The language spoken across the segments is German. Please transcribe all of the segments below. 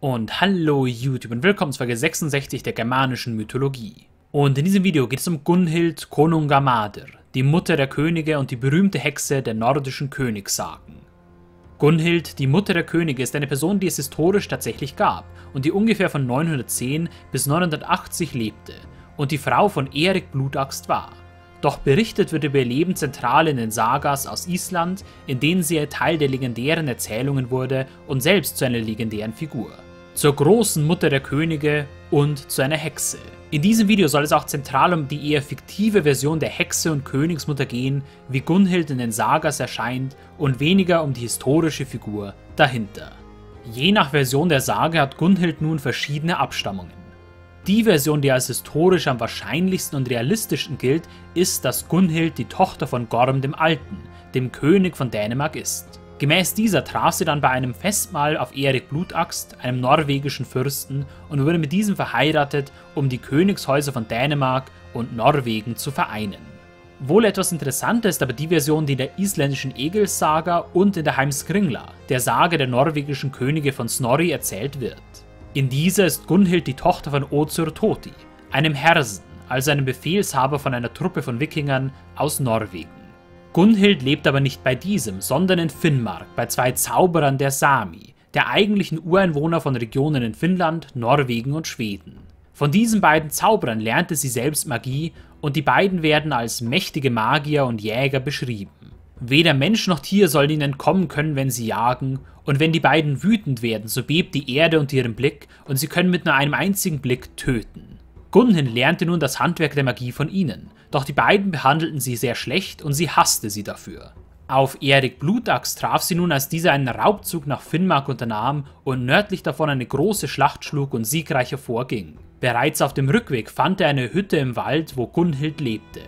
Und hallo YouTube und willkommen zu Folge 66 der germanischen Mythologie. Und in diesem Video geht es um Gunhild Konungamader, die Mutter der Könige und die berühmte Hexe der nordischen Königssagen. Gunhild, die Mutter der Könige, ist eine Person, die es historisch tatsächlich gab und die ungefähr von 910 bis 980 lebte und die Frau von Erik Blutaxt war. Doch berichtet wird über ihr Leben zentral in den Sagas aus Island, in denen sie Teil der legendären Erzählungen wurde und selbst zu einer legendären Figur zur großen Mutter der Könige und zu einer Hexe. In diesem Video soll es auch zentral um die eher fiktive Version der Hexe und Königsmutter gehen, wie Gunhild in den Sagas erscheint, und weniger um die historische Figur dahinter. Je nach Version der Sage hat Gunhild nun verschiedene Abstammungen. Die Version, die als historisch am wahrscheinlichsten und realistischsten gilt, ist, dass Gunhild die Tochter von Gorm dem Alten, dem König von Dänemark ist. Gemäß dieser traf sie dann bei einem Festmahl auf Erik Blutaxt, einem norwegischen Fürsten, und wurde mit diesem verheiratet, um die Königshäuser von Dänemark und Norwegen zu vereinen. Wohl etwas interessanter ist aber die Version, die in der isländischen Egilssaga und in der Heimskringla, der Sage der norwegischen Könige von Snorri, erzählt wird. In dieser ist Gunhild die Tochter von Ozur Toti, einem Hersen, also einem Befehlshaber von einer Truppe von Wikingern aus Norwegen. Gunhild lebt aber nicht bei diesem, sondern in Finnmark bei zwei Zauberern der Sami, der eigentlichen Ureinwohner von Regionen in Finnland, Norwegen und Schweden. Von diesen beiden Zauberern lernte sie selbst Magie und die beiden werden als mächtige Magier und Jäger beschrieben. Weder Mensch noch Tier soll ihnen entkommen können, wenn sie jagen, und wenn die beiden wütend werden, so bebt die Erde unter ihrem Blick und sie können mit nur einem einzigen Blick töten. Gunhild lernte nun das Handwerk der Magie von ihnen, doch die beiden behandelten sie sehr schlecht und sie hasste sie dafür. Auf Erik Blutachs traf sie nun, als dieser einen Raubzug nach Finnmark unternahm und nördlich davon eine große Schlacht schlug und siegreich hervorging. Bereits auf dem Rückweg fand er eine Hütte im Wald, wo Gunhild lebte.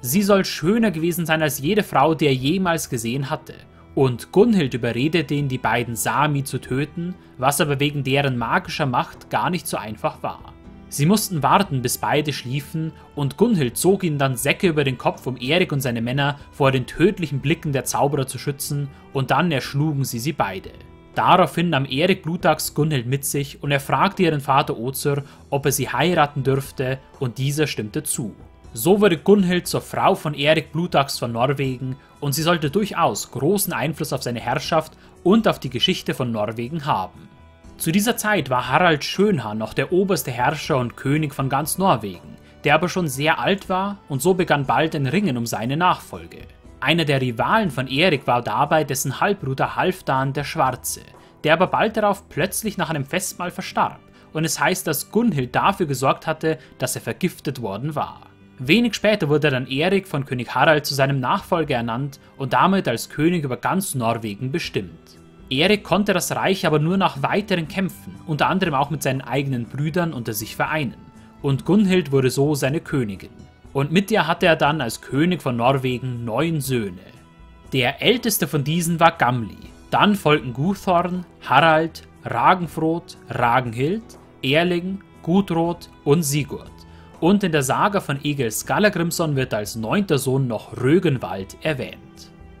Sie soll schöner gewesen sein als jede Frau, die er jemals gesehen hatte. Und Gunhild überredete ihn, die beiden Sami zu töten, was aber wegen deren magischer Macht gar nicht so einfach war. Sie mussten warten, bis beide schliefen, und Gunhild zog ihnen dann Säcke über den Kopf, um Erik und seine Männer vor den tödlichen Blicken der Zauberer zu schützen, und dann erschlugen sie sie beide. Daraufhin nahm Erik Blutax Gunhild mit sich und er fragte ihren Vater Ozer, ob er sie heiraten dürfte, und dieser stimmte zu. So wurde Gunhild zur Frau von Erik Blutax von Norwegen und sie sollte durchaus großen Einfluss auf seine Herrschaft und auf die Geschichte von Norwegen haben. Zu dieser Zeit war Harald Schönhaar noch der oberste Herrscher und König von ganz Norwegen, der aber schon sehr alt war und so begann bald ein Ringen um seine Nachfolge. Einer der Rivalen von Erik war dabei dessen Halbbruder Halfdan der Schwarze, der aber bald darauf plötzlich nach einem Festmahl verstarb und es heißt, dass Gunhild dafür gesorgt hatte, dass er vergiftet worden war. Wenig später wurde dann Erik von König Harald zu seinem Nachfolger ernannt und damit als König über ganz Norwegen bestimmt. Erik konnte das Reich aber nur nach weiteren Kämpfen, unter anderem auch mit seinen eigenen Brüdern, unter sich vereinen. Und Gunhild wurde so seine Königin. Und mit ihr hatte er dann als König von Norwegen neun Söhne. Der älteste von diesen war Gamli. Dann folgten Guthorn, Harald, Ragenfrot, Ragenhild, Erling, Gudrod und Sigurd. Und in der Saga von Egil Skallagrimson wird als neunter Sohn noch Rögenwald erwähnt.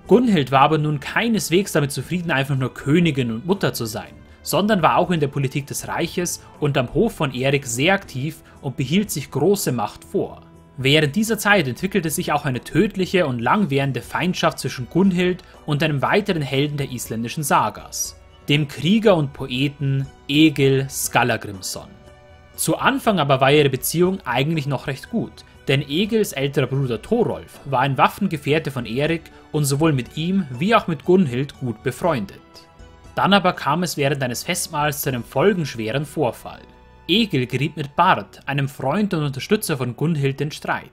Gunhild war aber nun keineswegs damit zufrieden, einfach nur Königin und Mutter zu sein, sondern war auch in der Politik des Reiches und am Hof von Erik sehr aktiv und behielt sich große Macht vor. Während dieser Zeit entwickelte sich auch eine tödliche und langwährende Feindschaft zwischen Gunhild und einem weiteren Helden der isländischen Sagas, dem Krieger und Poeten Egil Skallagrimson. Zu Anfang aber war ihre Beziehung eigentlich noch recht gut, denn Egils älterer Bruder Thorolf war ein Waffengefährte von Erik und sowohl mit ihm wie auch mit Gunhild gut befreundet. Dann aber kam es während eines Festmahls zu einem folgenschweren Vorfall. Egil geriet mit Bart, einem Freund und Unterstützer von Gunhild, in Streit.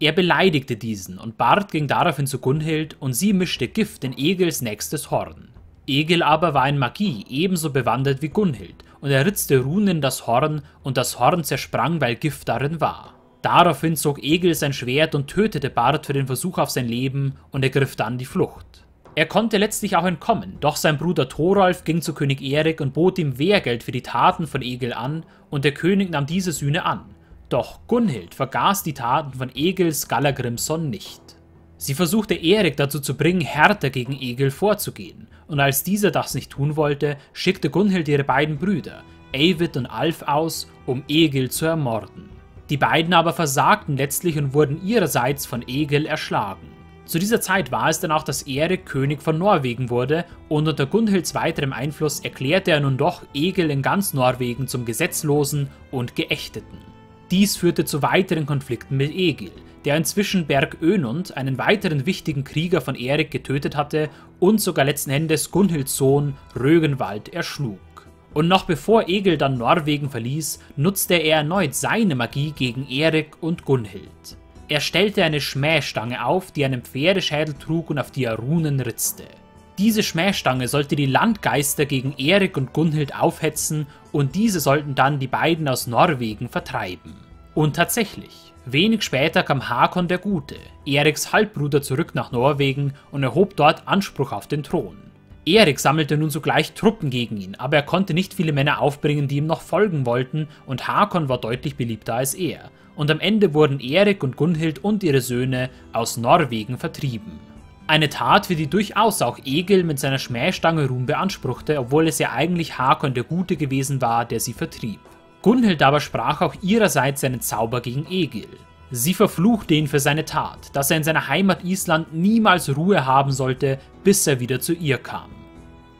Er beleidigte diesen und Bart ging daraufhin zu Gunhild und sie mischte Gift in Egils nächstes Horn. Egil aber war in Magie ebenso bewandert wie Gunhild und er ritzte Runen in das Horn und das Horn zersprang, weil Gift darin war. Daraufhin zog Egil sein Schwert und tötete Bart für den Versuch auf sein Leben und ergriff dann die Flucht. Er konnte letztlich auch entkommen, doch sein Bruder Thoralf ging zu König Erik und bot ihm Wehrgeld für die Taten von Egil an und der König nahm diese Sühne an. Doch Gunhild vergaß die Taten von Egil Skallagrimson nicht. Sie versuchte Erik dazu zu bringen, härter gegen Egil vorzugehen, und als dieser das nicht tun wollte, schickte Gunhild ihre beiden Brüder, Eivit und Alf aus, um Egil zu ermorden. Die beiden aber versagten letztlich und wurden ihrerseits von Egil erschlagen. Zu dieser Zeit war es dann auch, dass Erik König von Norwegen wurde und unter Gunhilds weiterem Einfluss erklärte er nun doch Egil in ganz Norwegen zum Gesetzlosen und Geächteten. Dies führte zu weiteren Konflikten mit Egil, der inzwischen Berg Önund, einen weiteren wichtigen Krieger von Erik, getötet hatte und sogar letzten Endes Gunhilds Sohn Rögenwald erschlug. Und noch bevor Egil dann Norwegen verließ, nutzte er erneut seine Magie gegen Erik und Gunhild. Er stellte eine Schmähstange auf, die einen Pferdeschädel trug und auf die er Runen ritzte. Diese Schmähstange sollte die Landgeister gegen Erik und Gunhild aufhetzen und diese sollten dann die beiden aus Norwegen vertreiben. Und tatsächlich, wenig später kam Hakon der Gute, Eriks Halbbruder, zurück nach Norwegen und erhob dort Anspruch auf den Thron. Erik sammelte nun sogleich Truppen gegen ihn, aber er konnte nicht viele Männer aufbringen, die ihm noch folgen wollten, und Hakon war deutlich beliebter als er. Und am Ende wurden Erik und Gunhild und ihre Söhne aus Norwegen vertrieben. Eine Tat, für die durchaus auch Egil mit seiner Schmähstange Ruhm beanspruchte, obwohl es ja eigentlich Hakon der Gute gewesen war, der sie vertrieb. Gunhild aber sprach auch ihrerseits seinen Zauber gegen Egil. Sie verfluchte ihn für seine Tat, dass er in seiner Heimat Island niemals Ruhe haben sollte, bis er wieder zu ihr kam.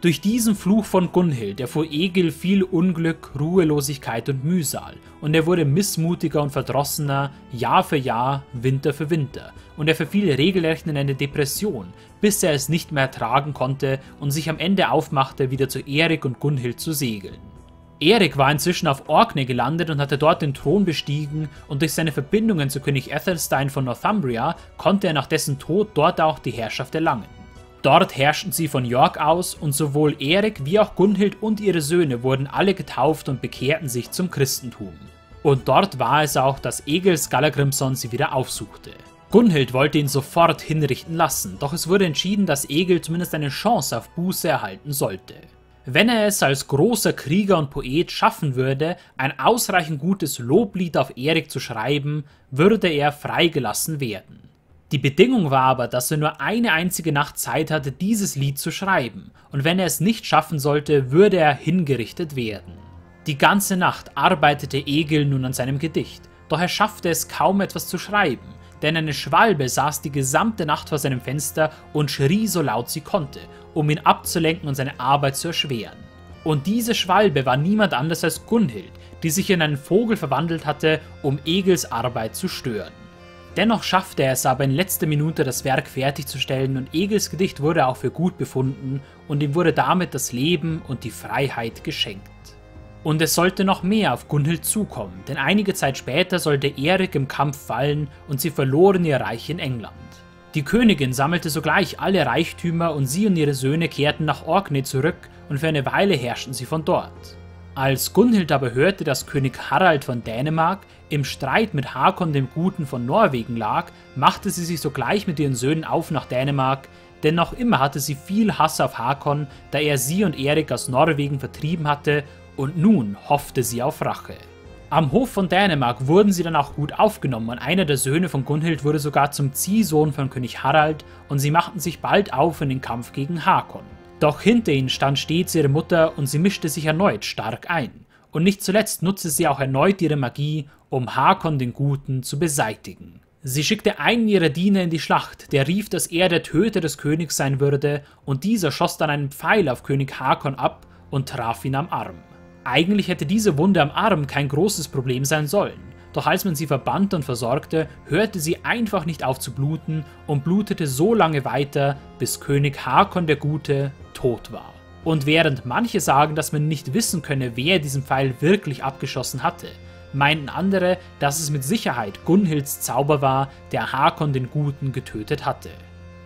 Durch diesen Fluch von Gunhild erfuhr Egil viel Unglück, Ruhelosigkeit und Mühsal, und er wurde missmutiger und verdrossener, Jahr für Jahr, Winter für Winter, und er verfiel regelrecht in eine Depression, bis er es nicht mehr ertragen konnte und sich am Ende aufmachte, wieder zu Erik und Gunhild zu segeln. Erik war inzwischen auf Orkney gelandet und hatte dort den Thron bestiegen und durch seine Verbindungen zu König Ethelstein von Northumbria konnte er nach dessen Tod dort auch die Herrschaft erlangen. Dort herrschten sie von York aus und sowohl Erik wie auch Gunhild und ihre Söhne wurden alle getauft und bekehrten sich zum Christentum. Und dort war es auch, dass Egil Skallagrimson sie wieder aufsuchte. Gunhild wollte ihn sofort hinrichten lassen, doch es wurde entschieden, dass Egil zumindest eine Chance auf Buße erhalten sollte. Wenn er es als großer Krieger und Poet schaffen würde, ein ausreichend gutes Loblied auf Erik zu schreiben, würde er freigelassen werden. Die Bedingung war aber, dass er nur eine einzige Nacht Zeit hatte, dieses Lied zu schreiben, und wenn er es nicht schaffen sollte, würde er hingerichtet werden. Die ganze Nacht arbeitete Egil nun an seinem Gedicht, doch er schaffte es kaum etwas zu schreiben, denn eine Schwalbe saß die gesamte Nacht vor seinem Fenster und schrie so laut sie konnte, um ihn abzulenken und seine Arbeit zu erschweren. Und diese Schwalbe war niemand anders als Gunhild, die sich in einen Vogel verwandelt hatte, um Egils Arbeit zu stören. Dennoch schaffte er es aber in letzter Minute das Werk fertigzustellen und Egils Gedicht wurde auch für gut befunden und ihm wurde damit das Leben und die Freiheit geschenkt. Und es sollte noch mehr auf Gunhild zukommen, denn einige Zeit später sollte Erik im Kampf fallen und sie verloren ihr Reich in England. Die Königin sammelte sogleich alle Reichtümer und sie und ihre Söhne kehrten nach Orkney zurück und für eine Weile herrschten sie von dort. Als Gunhild aber hörte, dass König Harald von Dänemark im Streit mit Hakon dem Guten von Norwegen lag, machte sie sich sogleich mit ihren Söhnen auf nach Dänemark, denn noch immer hatte sie viel Hass auf Hakon, da er sie und Erik aus Norwegen vertrieben hatte und nun hoffte sie auf Rache. Am Hof von Dänemark wurden sie dann auch gut aufgenommen und einer der Söhne von Gunhild wurde sogar zum Ziehsohn von König Harald und sie machten sich bald auf in den Kampf gegen Hakon. Doch hinter ihnen stand stets ihre Mutter und sie mischte sich erneut stark ein. Und nicht zuletzt nutzte sie auch erneut ihre Magie, um Hakon den Guten zu beseitigen. Sie schickte einen ihrer Diener in die Schlacht, der rief, dass er der Töter des Königs sein würde, und dieser schoss dann einen Pfeil auf König Hakon ab und traf ihn am Arm. Eigentlich hätte diese Wunde am Arm kein großes Problem sein sollen, doch als man sie verband und versorgte, hörte sie einfach nicht auf zu bluten und blutete so lange weiter, bis König Hakon der Gute tot war. Und während manche sagen, dass man nicht wissen könne, wer diesen Pfeil wirklich abgeschossen hatte, meinten andere, dass es mit Sicherheit Gunhilds Zauber war, der Hakon den Guten getötet hatte.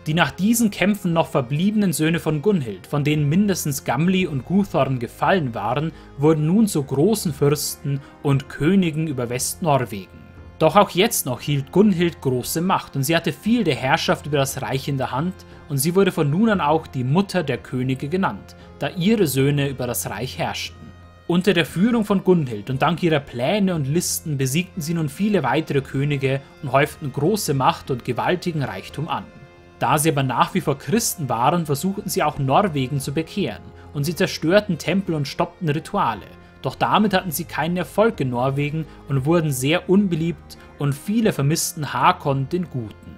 Die nach diesen Kämpfen noch verbliebenen Söhne von Gunhild, von denen mindestens Gamli und Guthorn gefallen waren, wurden nun zu großen Fürsten und Königen über Westnorwegen. Doch auch jetzt noch hielt Gunhild große Macht und sie hatte viel der Herrschaft über das Reich in der Hand und sie wurde von nun an auch die Mutter der Könige genannt, da ihre Söhne über das Reich herrschten. Unter der Führung von Gunhild und dank ihrer Pläne und Listen besiegten sie nun viele weitere Könige und häuften große Macht und gewaltigen Reichtum an. Da sie aber nach wie vor Christen waren, versuchten sie auch Norwegen zu bekehren und sie zerstörten Tempel und stoppten Rituale. Doch damit hatten sie keinen Erfolg in Norwegen und wurden sehr unbeliebt und viele vermissten Hakon den Guten.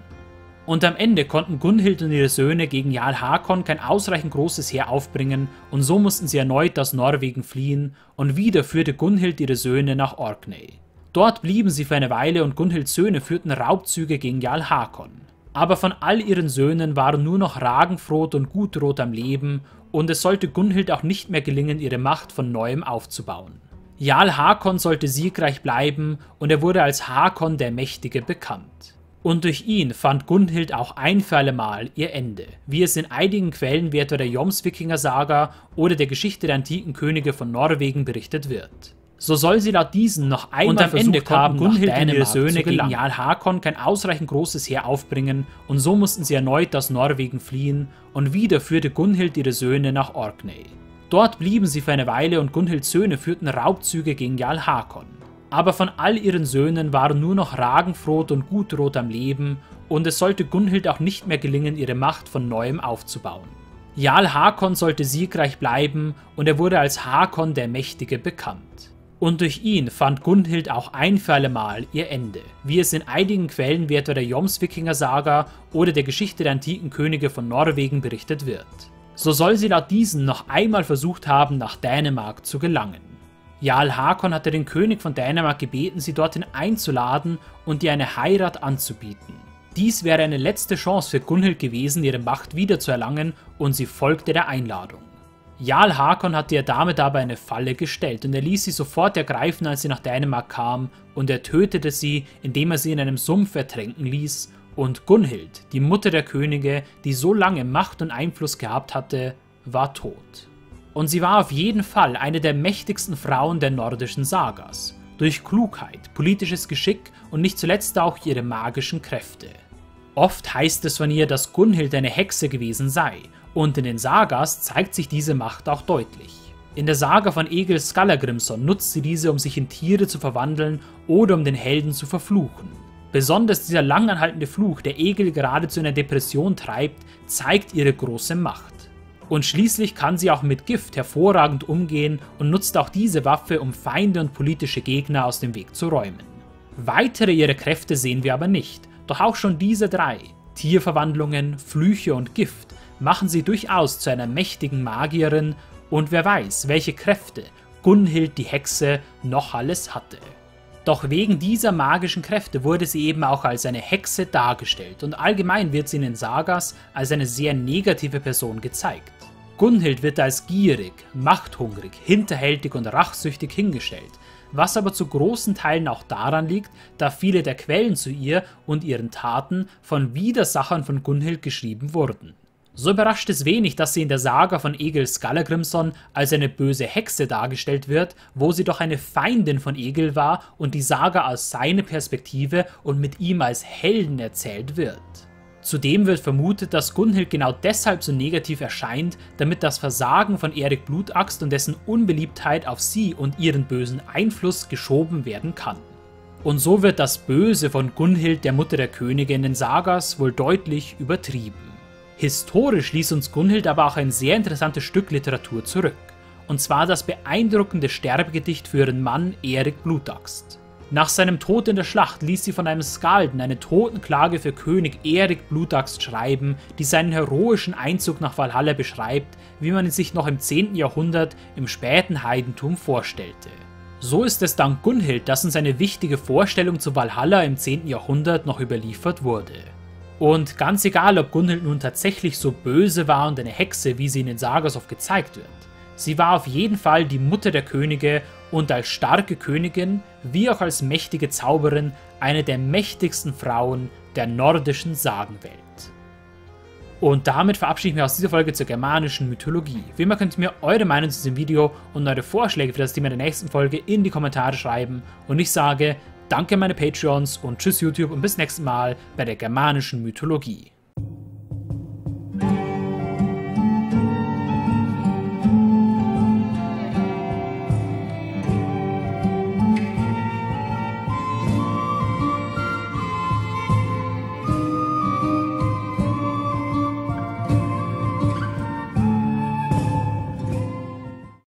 Und am Ende konnten Gunhild und ihre Söhne gegen Jarl Hakon kein ausreichend großes Heer aufbringen und so mussten sie erneut aus Norwegen fliehen und wieder führte Gunhild ihre Söhne nach Orkney. Dort blieben sie für eine Weile und Gunhilds Söhne führten Raubzüge gegen Jarl Hakon. Aber von all ihren Söhnen waren nur noch Ragenfrot und Gutrot am Leben und es sollte Gunhild auch nicht mehr gelingen, ihre Macht von neuem aufzubauen. Jarl Hakon sollte siegreich bleiben und er wurde als Hakon der Mächtige bekannt. Und durch ihn fand Gunhild auch ein für alle Mal ihr Ende, wie es in einigen Quellen wie etwa der Jomsvikinger-Saga oder der Geschichte der antiken Könige von Norwegen berichtet wird. So soll sie laut diesen noch einmal und am Ende haben, Gunhild und ihre Söhne gegen Jarl Hakon kein ausreichend großes Heer aufbringen und so mussten sie erneut aus Norwegen fliehen und wieder führte Gunhild ihre Söhne nach Orkney. Dort blieben sie für eine Weile und Gunhilds Söhne führten Raubzüge gegen Jarl Hakon. Aber von all ihren Söhnen waren nur noch Ragenfrot und Gutrot am Leben und es sollte Gunhild auch nicht mehr gelingen, ihre Macht von neuem aufzubauen. Jarl Hakon sollte siegreich bleiben und er wurde als Hakon der Mächtige bekannt. Und durch ihn fand Gunhild auch ein für alle Mal ihr Ende, wie es in einigen Quellen wie etwa der Jomsvikinger-Saga oder der Geschichte der antiken Könige von Norwegen berichtet wird. So soll sie laut diesen noch einmal versucht haben, nach Dänemark zu gelangen. Jarl Hakon hatte den König von Dänemark gebeten, sie dorthin einzuladen und ihr eine Heirat anzubieten. Dies wäre eine letzte Chance für Gunhild gewesen, ihre Macht wiederzuerlangen, und sie folgte der Einladung. Jarl Hakon hatte ihr damit aber eine Falle gestellt und er ließ sie sofort ergreifen, als sie nach Dänemark kam, und er tötete sie, indem er sie in einem Sumpf ertränken ließ, und Gunhild, die Mutter der Könige, die so lange Macht und Einfluss gehabt hatte, war tot. Und sie war auf jeden Fall eine der mächtigsten Frauen der nordischen Sagas, durch Klugheit, politisches Geschick und nicht zuletzt auch ihre magischen Kräfte. Oft heißt es von ihr, dass Gunhild eine Hexe gewesen sei und in den Sagas zeigt sich diese Macht auch deutlich. In der Saga von Egil Skallagrimson nutzt sie diese, um sich in Tiere zu verwandeln oder um den Helden zu verfluchen. Besonders dieser langanhaltende Fluch, der Egil gerade zu einer Depression treibt, zeigt ihre große Macht. Und schließlich kann sie auch mit Gift hervorragend umgehen und nutzt auch diese Waffe, um Feinde und politische Gegner aus dem Weg zu räumen. Weitere ihrer Kräfte sehen wir aber nicht, doch auch schon diese drei, Tierverwandlungen, Flüche und Gift, machen sie durchaus zu einer mächtigen Magierin und wer weiß, welche Kräfte Gunhild die Hexe noch alles hatte. Doch wegen dieser magischen Kräfte wurde sie eben auch als eine Hexe dargestellt und allgemein wird sie in den Sagas als eine sehr negative Person gezeigt. Gunhild wird als gierig, machthungrig, hinterhältig und rachsüchtig hingestellt, was aber zu großen Teilen auch daran liegt, da viele der Quellen zu ihr und ihren Taten von Widersachern von Gunhild geschrieben wurden. So überrascht es wenig, dass sie in der Saga von Egil Skallagrimson als eine böse Hexe dargestellt wird, wo sie doch eine Feindin von Egil war und die Saga aus seiner Perspektive und mit ihm als Helden erzählt wird. Zudem wird vermutet, dass Gunhild genau deshalb so negativ erscheint, damit das Versagen von Erik Blutaxt und dessen Unbeliebtheit auf sie und ihren bösen Einfluss geschoben werden kann. Und so wird das Böse von Gunhild, der Mutter der Könige in den Sagas, wohl deutlich übertrieben. Historisch ließ uns Gunhild aber auch ein sehr interessantes Stück Literatur zurück, und zwar das beeindruckende Sterbegedicht für ihren Mann Erik Blutaxt. Nach seinem Tod in der Schlacht ließ sie von einem Skalden eine Totenklage für König Erik Blutaxt schreiben, die seinen heroischen Einzug nach Valhalla beschreibt, wie man ihn sich noch im 10. Jahrhundert im späten Heidentum vorstellte. So ist es dank Gunhild, dass uns eine wichtige Vorstellung zu Valhalla im 10. Jahrhundert noch überliefert wurde. Und ganz egal, ob Gunhild nun tatsächlich so böse war und eine Hexe, wie sie in den Sagas oft gezeigt wird, sie war auf jeden Fall die Mutter der Könige und als starke Königin, wie auch als mächtige Zauberin, eine der mächtigsten Frauen der nordischen Sagenwelt. Und damit verabschiede ich mich aus dieser Folge zur germanischen Mythologie. Wie immer könnt ihr mir eure Meinung zu diesem Video und eure Vorschläge für das Thema der nächsten Folge in die Kommentare schreiben. Und ich sage Danke meine Patreons und tschüss YouTube und bis nächstes Mal bei der germanischen Mythologie.